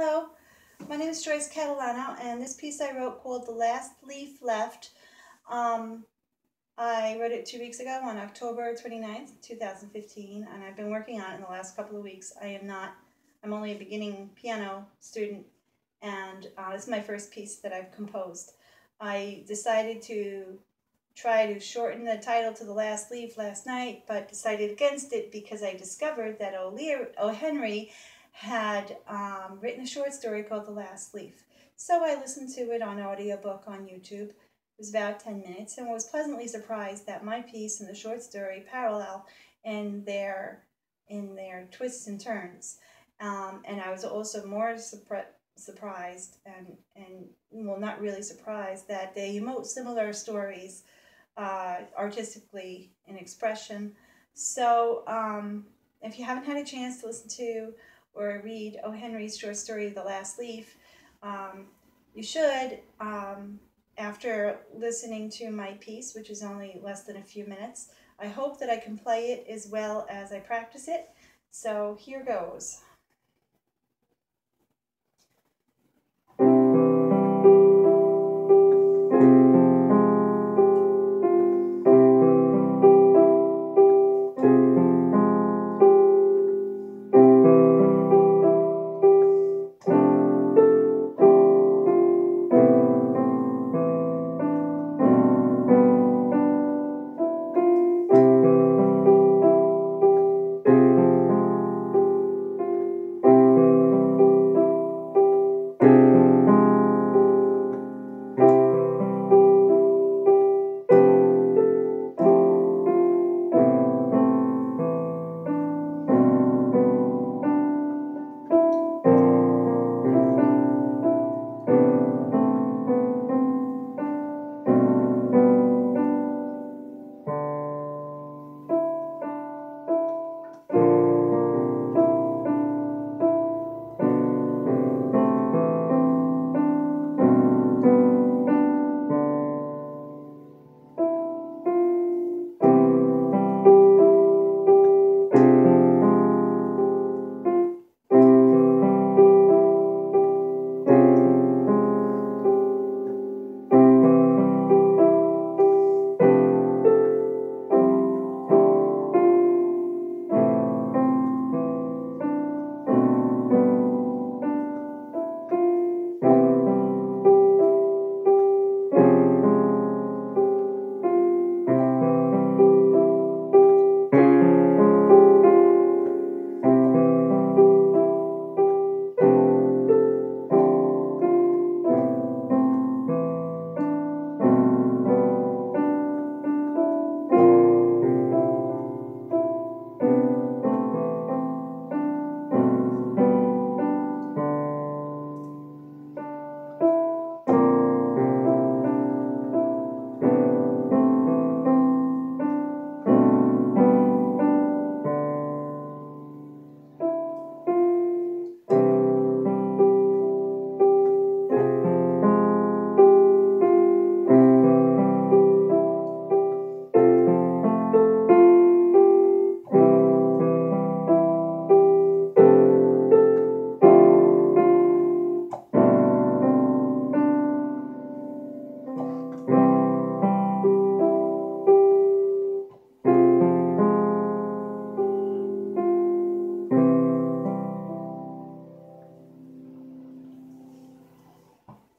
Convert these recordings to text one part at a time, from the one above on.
Hello, my name is Joyce Catalano, and this piece I wrote called The Last Leaf Left. Um, I wrote it two weeks ago on October 29th, 2015, and I've been working on it in the last couple of weeks. I am not, I'm only a beginning piano student, and uh, this is my first piece that I've composed. I decided to try to shorten the title to The Last Leaf last night, but decided against it because I discovered that O. Henry had um, written a short story called The Last Leaf. So I listened to it on audiobook on YouTube. It was about 10 minutes and was pleasantly surprised that my piece and the short story parallel in their in their twists and turns. Um, and I was also more surpri- surprised and, and, well, not really surprised that they emote similar stories uh, artistically in expression. So um, if you haven't had a chance to listen to or read O. Henry's short story, The Last Leaf, um, you should, um, after listening to my piece, which is only less than a few minutes. I hope that I can play it as well as I practice it. So here goes.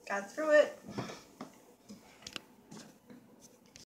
Got through it.